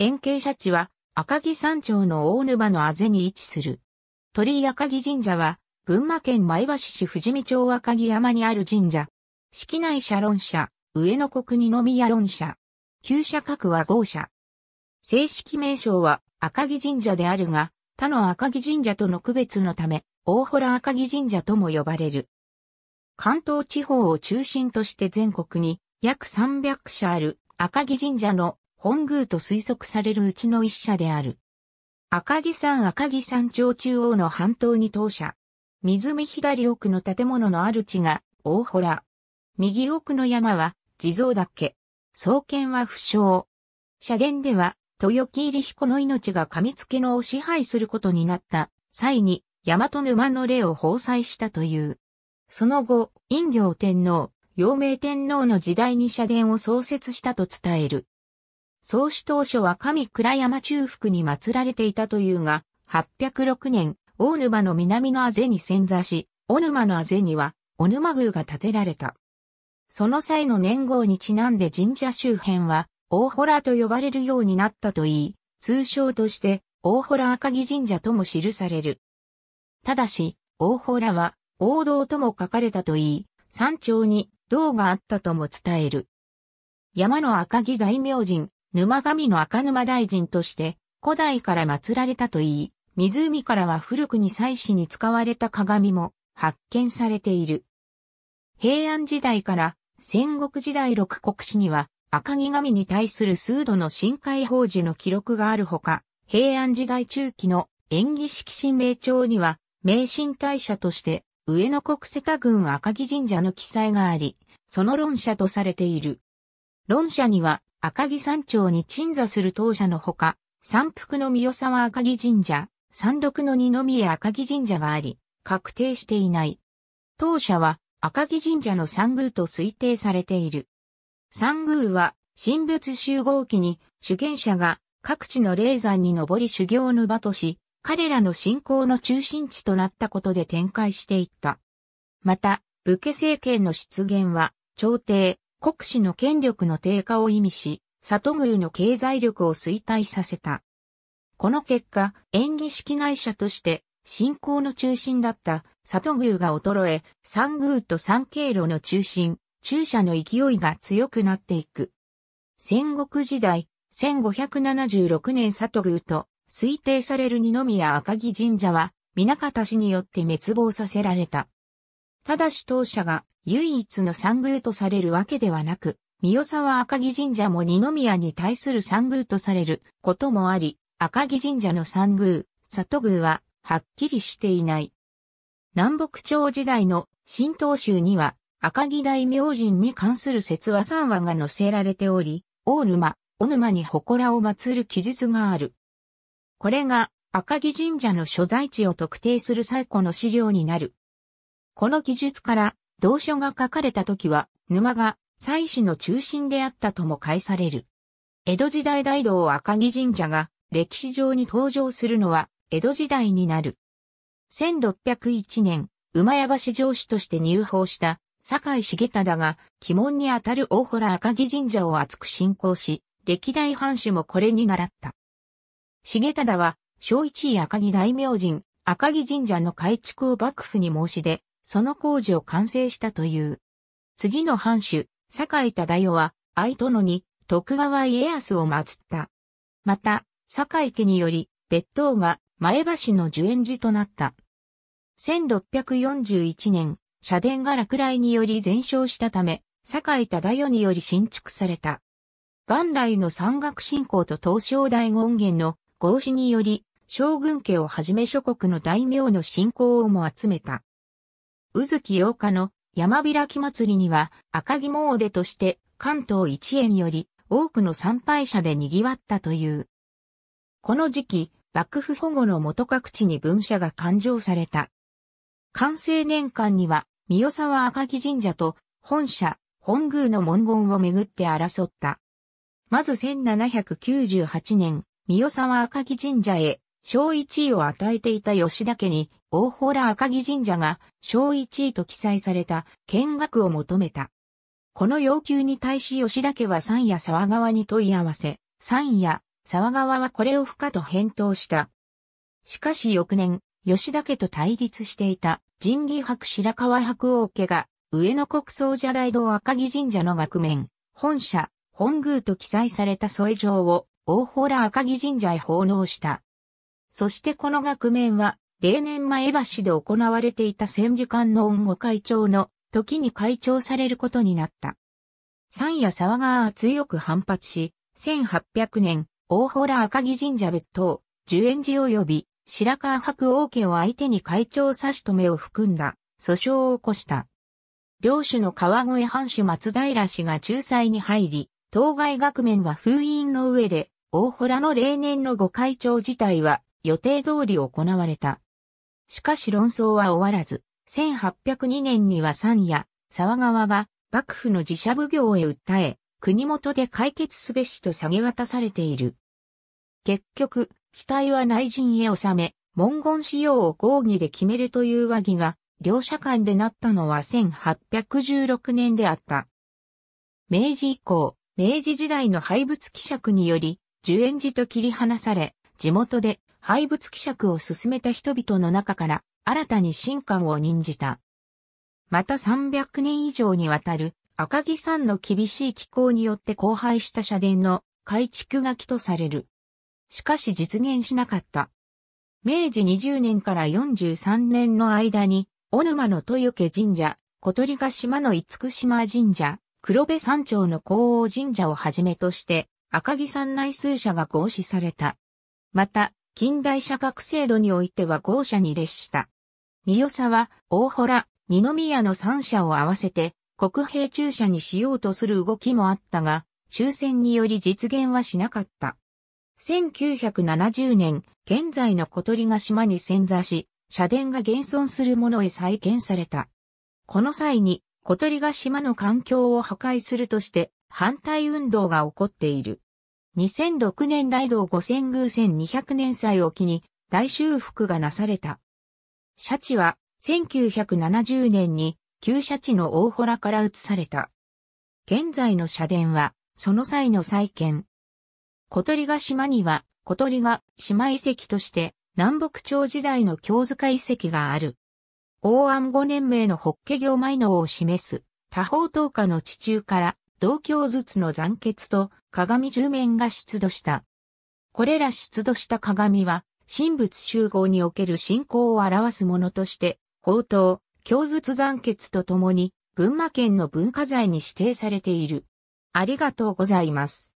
円形社地は赤城山頂の大沼のあぜに位置する。鳥居赤城神社は群馬県前橋市富士見町赤城山にある神社。式内社論社、上野国二宮論社。旧社各は豪社。正式名称は赤城神社であるが、他の赤城神社との区別のため、大洞赤城神社とも呼ばれる。関東地方を中心として全国に約300社ある赤城神社の本宮と推測されるうちの一社である。赤城山赤城山頂中央の半島に当社。湖左奥の建物のある地が大洞。右奥の山は地蔵岳。創建は不詳。社殿では豊木入彦の命が神付のを支配することになった際に大和沼の霊を崩壊したという。その後、陰行天皇、陽明天皇の時代に社殿を創設したと伝える。創始当初は神倉山中腹に祀られていたというが、806年、大沼の南のあぜに潜座し、大沼のあぜには、小沼宮が建てられた。その際の年号にちなんで神社周辺は、大洞と呼ばれるようになったといい、通称として、大洞赤城神社とも記される。ただし、大洞は王道とも書かれたといい、山頂に銅があったとも伝える。山の赤城大明神、沼神の赤沼大神として古代から祀られたといい、湖からは古くに祭祀に使われた鏡も発見されている。平安時代から戦国時代六国史には赤城神に対する数度の深海宝珠の記録があるほか、平安時代中期の演技式神明帳には名神大社として上野国瀬田郡赤城神社の記載があり、その論社とされている。論社には赤城山頂に鎮座する当社のほか、三福の三代沢赤城神社、三六の二宮赤城神社があり、確定していない。当社は赤城神社の三宮と推定されている。三宮は神仏集合期に主権者が各地の霊山に登り修行の場とし、彼らの信仰の中心地となったことで展開していった。また、武家政権の出現は、朝廷、国司の権力の低下を意味し、里宮の経済力を衰退させた。この結果、演技式内社として、信仰の中心だった里宮が衰え、三宮と三経路の中心、中社の勢いが強くなっていく。戦国時代、1576年里宮と推定される二宮赤城神社は、南方氏によって滅亡させられた。ただし当社が唯一の三宮とされるわけではなく、三代沢赤城神社も二宮に対する三宮とされることもあり、赤城神社の三宮、里宮ははっきりしていない。南北朝時代の新東州には赤城大明神に関する説話三話が載せられており、大沼、小沼に祠を祀る記述がある。これが赤城神社の所在地を特定する最古の資料になる。この記述から同書が書かれた時は沼が祭祀の中心であったとも返される。江戸時代大道赤城神社が歴史上に登場するのは江戸時代になる。1601年、馬屋橋城主として入法した坂井重忠が鬼門にあたる大洞赤城神社を厚く信仰し、歴代藩主もこれに習った。重忠は、小一位赤城大明神、赤城神社の改築を幕府に申し出、その工事を完成したという。次の藩主、坂井忠代は、愛殿に徳川家康を祀った。また、坂井家により、別当が前橋の樹園寺となった。1641年、社殿が落雷により全焼したため、坂井忠代により新築された。元来の山岳信仰と東照大権現の合祀により、将軍家をはじめ諸国の大名の信仰をも集めた。宇月8日の山開き祭りには赤城詣として関東一へにより多くの参拝者で賑わったという。この時期、幕府保護の元各地に文社が勘定された。完成年間には、三代沢赤城神社と本社、本宮の文言をめぐって争った。まず1798年、三代沢赤城神社へ小一位を与えていた吉田家に大洞赤城神社が小一位と記載された見学を求めた。この要求に対し吉田家は三夜沢川に問い合わせ、三夜沢川はこれを不可と返答した。しかし翌年、吉田家と対立していた神義博白川白王家が上野国葬社大道赤木神社の額面、本社、本宮と記載された添え状を大洞赤木神社へ奉納した。そしてこの額面は例年前橋で行われていた戦時官の恩護会長の時に会長されることになった。三夜沢川は強く反発し、1800年、大洞赤木神社別当、樹園寺及び白川白王家を相手に会長差し止めを含んだ訴訟を起こした。領主の川越藩主松平氏が仲裁に入り、当該学面は封印の上で、大洞の例年のご会長自体は予定通り行われた。しかし論争は終わらず、1802年には三夜、沢川が幕府の自社奉行へ訴え、国元で解決すべしと下げ渡されている。結局、期待は内陣へ収め、文言使用を合議で決めるという和議が、両者間でなったのは1816年であった。明治以降、明治時代の廃仏希釈により、樹園寺と切り離され、地元で廃仏希釈を進めた人々の中から新たに神官を任じた。また300年以上にわたる赤木山の厳しい気候によって荒廃した社殿の改築が起とされる。しかし実現しなかった。明治20年から43年の間に、小沼の豊家神社、小鳥ヶ島の厳島神社、黒部山頂の皇王神社をはじめとして、赤木山内数社が合祀された。また、近代社格制度においては豪社に列した。三代沢、大洞、二宮の三社を合わせて国兵駐車にしようとする動きもあったが、終戦により実現はしなかった。1970年、現在の小鳥が島に潜座し、社殿が現存するものへ再建された。この際に、小鳥が島の環境を破壊するとして、反対運動が起こっている。2006年大道五千宮線200年祭を機に大修復がなされた。シャチは1970年に旧シャチの大洞から移された。現在の社殿はその際の再建。小鳥が島には小鳥が島遺跡として南北朝時代の京塚遺跡がある。大安五年名のホッケ業埋能を示す多方等下の地中から同郷筒の残血と鏡十面が出土した。これら出土した鏡は神仏集合における信仰を表すものとして、宝刀、鏡筒残血とともに群馬県の文化財に指定されている。ありがとうございます。